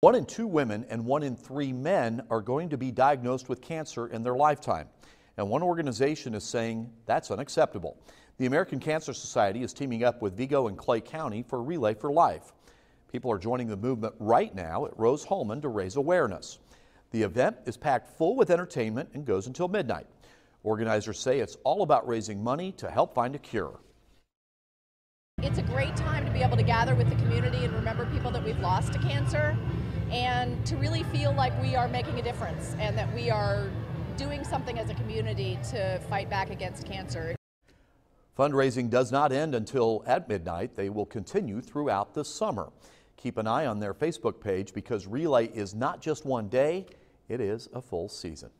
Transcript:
One in two women and one in three men are going to be diagnosed with cancer in their lifetime. And one organization is saying that's unacceptable. The American Cancer Society is teaming up with Vigo and Clay County for Relay for Life. People are joining the movement right now at Rose-Hulman to raise awareness. The event is packed full with entertainment and goes until midnight. Organizers say it's all about raising money to help find a cure. It's a great time to be able to gather with the community and remember people that we've lost to cancer and to really feel like we are making a difference and that we are doing something as a community to fight back against cancer. Fundraising does not end until at midnight. They will continue throughout the summer. Keep an eye on their Facebook page because Relay is not just one day, it is a full season.